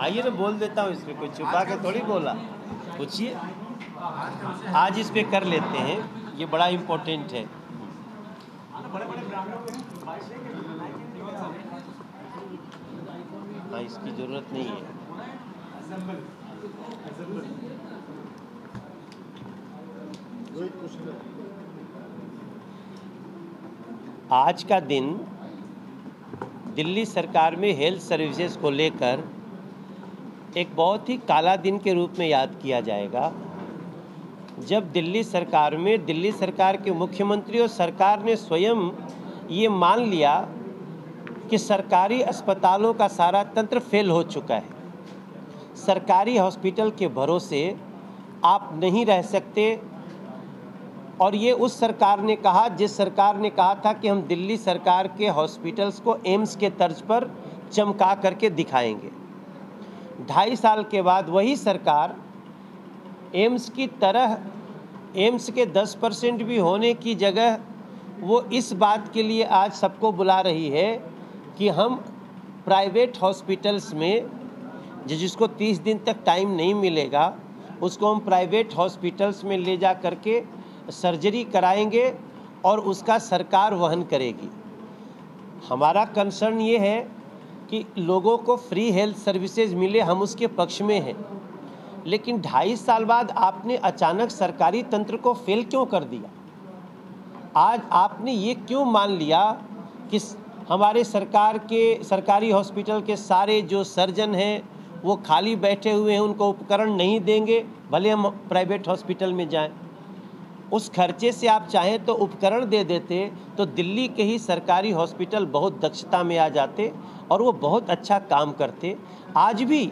आइए ना बोल देता हूँ, इस पे कोई छुपा के थोड़ी बोला। पूछिए। आज इस पे कर लेते हैं। ये बड़ा इम्पोर्टेंट है। हाँ इसकी ज़रूरत नहीं है। आज का दिन दिल्ली सरकार में हेल्थ सर्विसेज़ को लेकर एक बहुत ही काला दिन के रूप में याद किया जाएगा। जब दिल्ली सरकार में, दिल्ली सरकार के मुख्यमंत्री और सरकार ने स्वयं ये मान लिया कि सरकारी अस्पतालों का सारा तंत्र फेल हो चुका है। सरकारी हॉस्पिटल के भरोसे आप नहीं रह सकते। और ये उस सरकार ने कहा, जिस सरकार ने कहा था कि हम दिल्ली सरकार के हॉस्पिटल्स को एम्स के तर्ज पर चमका करके दिखाएँगे। ढाई साल के बाद वही सरकार एम्स की तरह, एम्स के 10 परसेंट भी होने की जगह वो इस बात के लिए आज सबको बुला रही है कि हम प्राइवेट हॉस्पिटल्स में जिसको 30 दिन तक टाइम नहीं मिलेगा, उसको हम प्राइवेट हॉस्पिटल्स में ले जा करके सर्जरी कराएँगे और उसका सरकार वहन करेगी। हमारा कंसर्न ये है कि लोगों को फ्री हेल्थ सर्विसेज़ मिले, हम उसके पक्ष में हैं। लेकिन ढाई साल बाद आपने अचानक सरकारी तंत्र को फेल क्यों कर दिया? आज आपने ये क्यों मान लिया कि हमारे सरकार के, सरकारी हॉस्पिटल के सारे जो सर्जन हैं, वो खाली बैठे हुए हैं, उनको उपकरण नहीं देंगे, भले हम प्राइवेट हॉस्पिटल में जाएँ। उस खर्चे से आप चाहें तो उपकरण दे देते तो दिल्ली के ही सरकारी हॉस्पिटल बहुत दक्षता में आ जाते और वो बहुत अच्छा काम करते। आज भी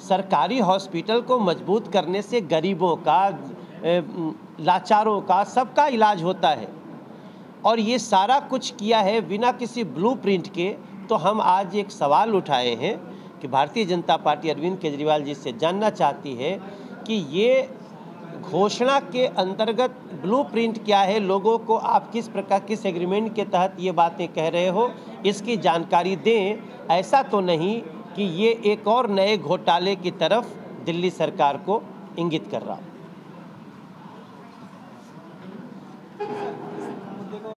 सरकारी हॉस्पिटल को मज़बूत करने से गरीबों का लाचारों का सबका इलाज होता है। और ये सारा कुछ किया है बिना किसी ब्लूप्रिंट के तो हम आज एक सवाल उठाए हैं कि भारतीय जनता पार्टी अरविंद केजरीवाल जी से जानना चाहती है कि ये घोषणा के अंतर्गत ब्लूप्रिंट क्या है? लोगों को आप किस प्रकार, किस एग्रीमेंट के तहत ये बातें कह रहे हो? इसकी जानकारी दें। ऐसा तो नहीं कि ये एक और नए घोटाले की तरफ़ दिल्ली सरकार को इंगित कर रहा